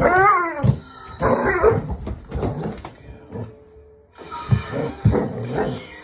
Ah! Yeah.